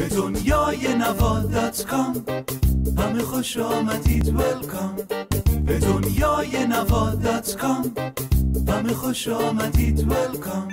به دنیای نوا dot com. همه خوش آمدید welcome به دنیای نوا dot com. همه خوش آمدید welcome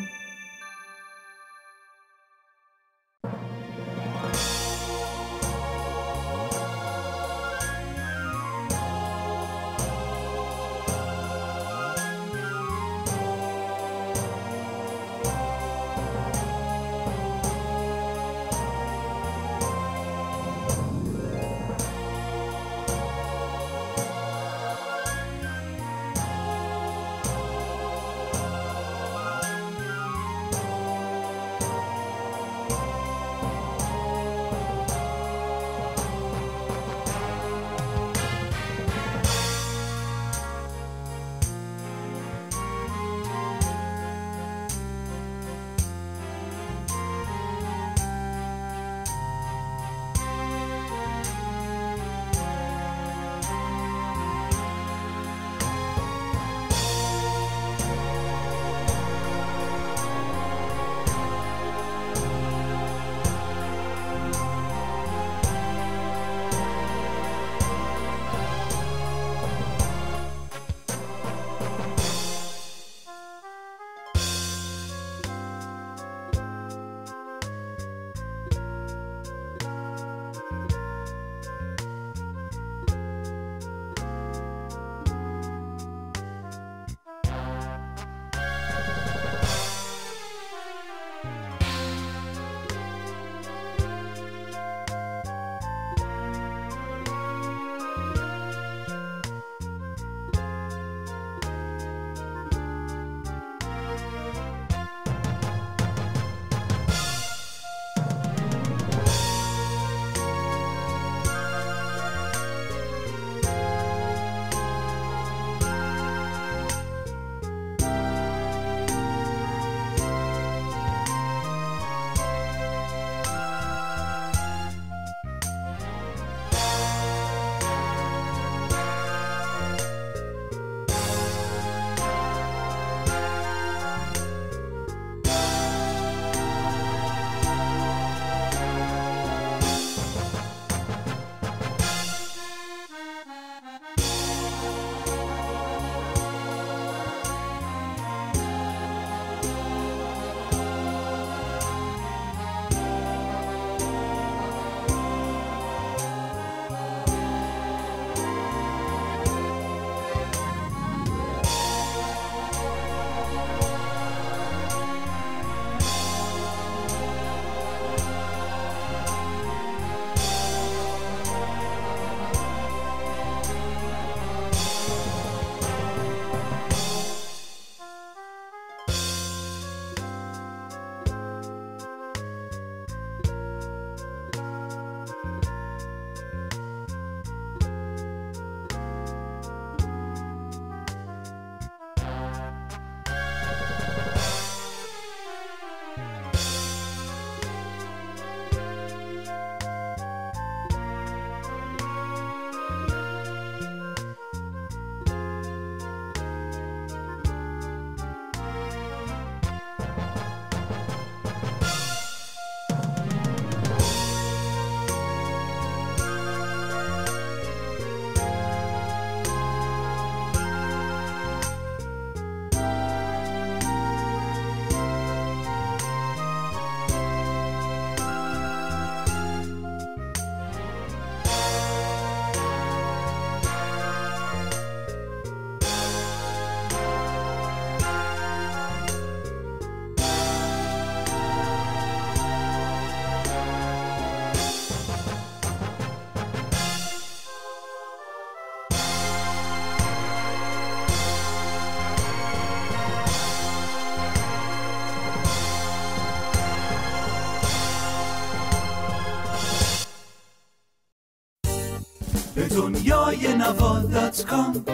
به دنیای نوا dot com.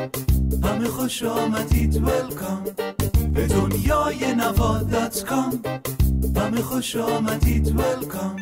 همه خوش آمدید welcome به دنیای نوا dot com. همه خوش آمدید welcome